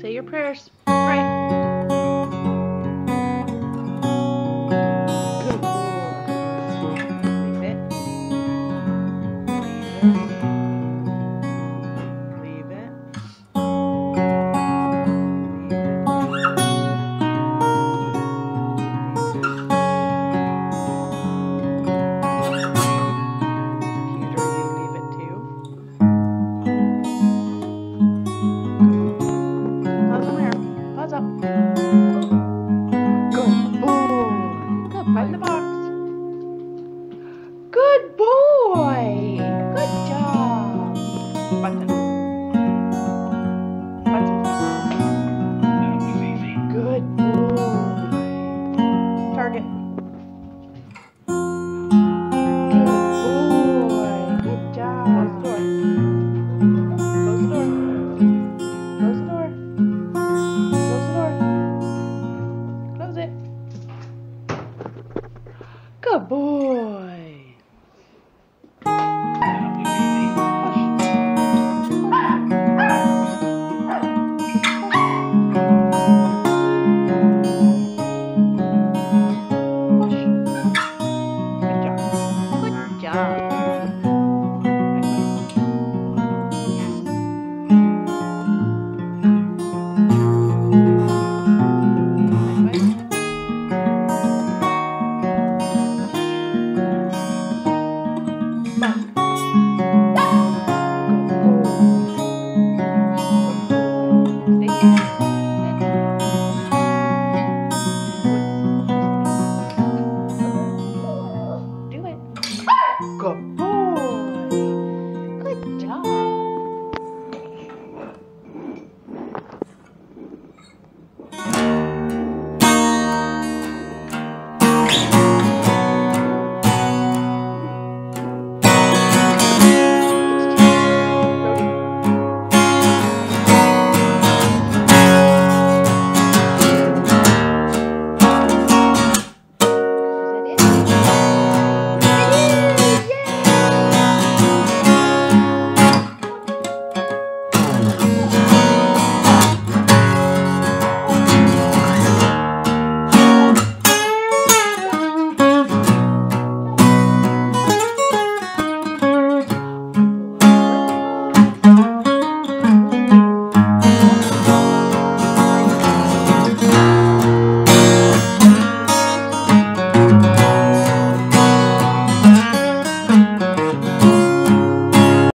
Say your prayers. Pray. Up.